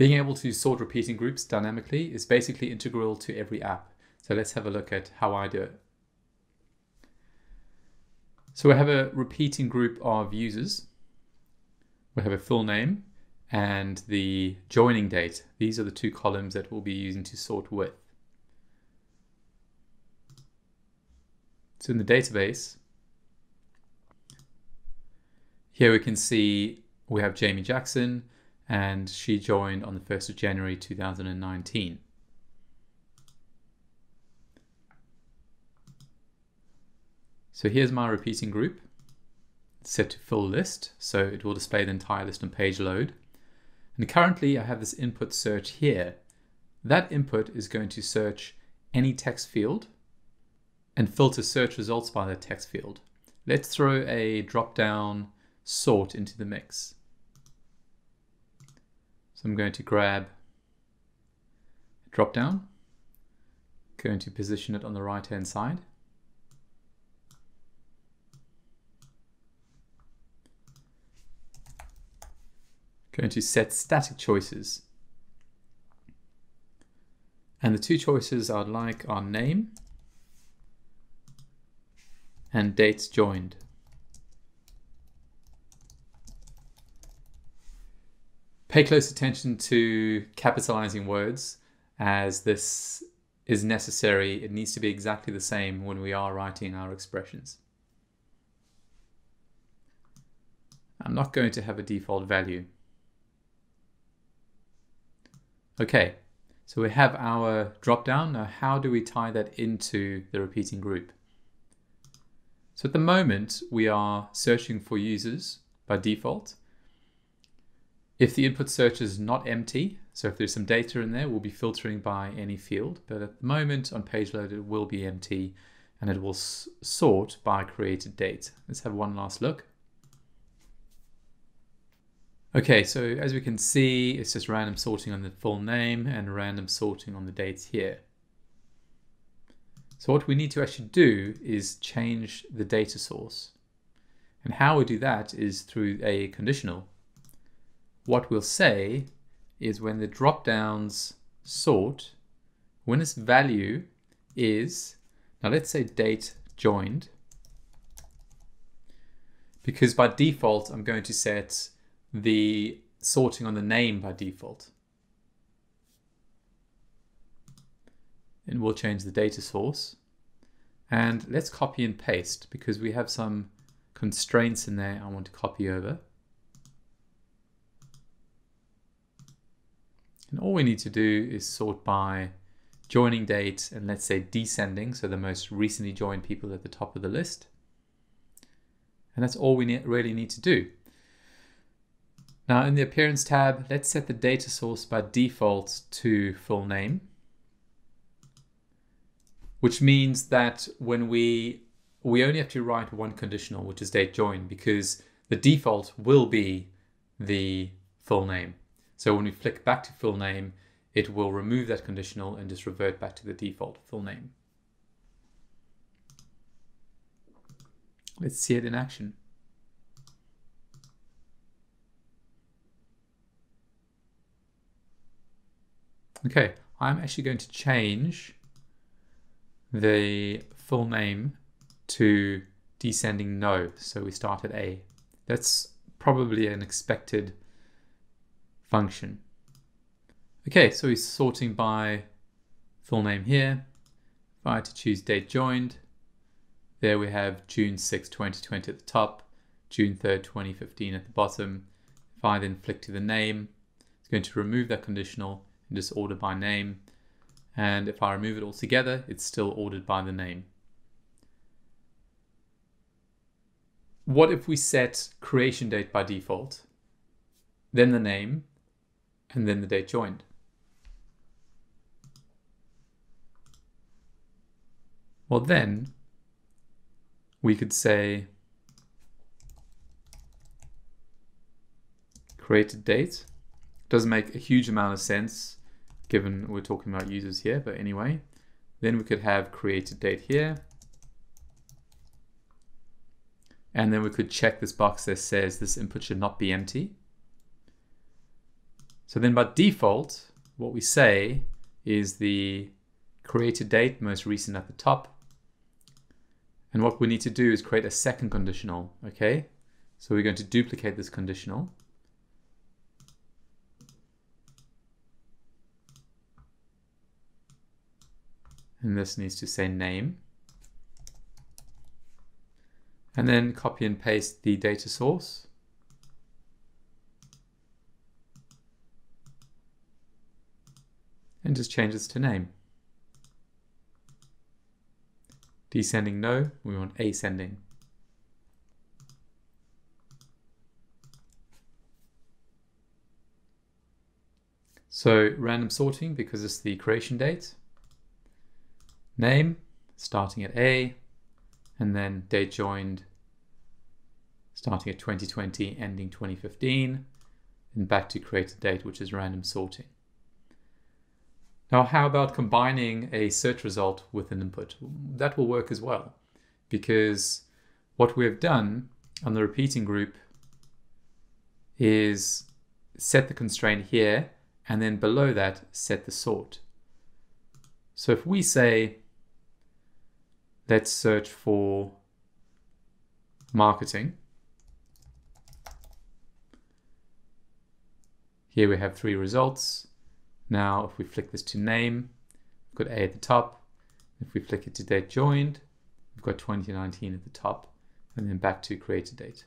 Being able to sort repeating groups dynamically is basically integral to every app. So let's have a look at how I do it. So we have a repeating group of users. We have a full name and the joining date. These are the two columns that we'll be using to sort with. So in the database, here we can see we have Jamie Jackson and she joined on the 1st of January 2019. So here's my repeating group set to full list. So it will display the entire list on page load. And currently I have this input search here. That input is going to search any text field and filter search results by that text field. Let's throw a drop down sort into the mix. So I'm going to grab a drop down, going to position it on the right hand side. Going to set static choices. And the two choices I'd like are name and dates joined. Pay close attention to capitalizing words as this is necessary. It needs to be exactly the same when we are writing our expressions. I'm not going to have a default value. Okay, so we have our drop down. Now, how do we tie that into the repeating group? So at the moment, we are searching for users by default. If the input search is not empty, so if there's some data in there, we'll be filtering by any field. But at the moment on page load, it will be empty and it will sort by created date. Let's have one last look. Okay, so as we can see, it's just random sorting on the full name and random sorting on the dates here. So what we need to actually do is change the data source. And how we do that is through a conditional. What we'll say is when the drop downs sort, when its value is, now let's say date joined, because by default I'm going to set the sorting on the name by default. and we'll change the data source. And let's copy and paste because we have some constraints in there I want to copy over. And all we need to do is sort by joining date and let's say descending, so the most recently joined people at the top of the list. And that's all we really need to do. Now in the appearance tab, let's set the data source by default to full name which means that when we we only have to write one conditional, which is date join, because the default will be the full name. So when we flick back to full name, it will remove that conditional and just revert back to the default full name. Let's see it in action. Okay, I'm actually going to change the full name to descending no. So we start at A. That's probably an expected function. Okay, so we're sorting by full name here. If I had to choose date joined, there we have June 6, 2020 at the top, June 3rd, 2015 at the bottom. If I then flick to the name, it's going to remove that conditional and just order by name and if I remove it altogether, it's still ordered by the name. What if we set creation date by default, then the name, and then the date joined? Well then, we could say created date. Doesn't make a huge amount of sense given we're talking about users here, but anyway. Then we could have created date here. And then we could check this box that says this input should not be empty. So then by default, what we say is the created date, most recent at the top. And what we need to do is create a second conditional, okay? So we're going to duplicate this conditional. And this needs to say name. And then copy and paste the data source. And just change this to name. Descending no, we want ascending. So random sorting because it's the creation date. Name, starting at A, and then date joined, starting at 2020, ending 2015, and back to create a date, which is random sorting. Now, how about combining a search result with an input? That will work as well, because what we have done on the repeating group is set the constraint here, and then below that, set the sort. So if we say, let's search for marketing, here we have three results. Now, if we flick this to name, we've got A at the top. If we flick it to date joined, we've got 2019 at the top, and then back to create a date.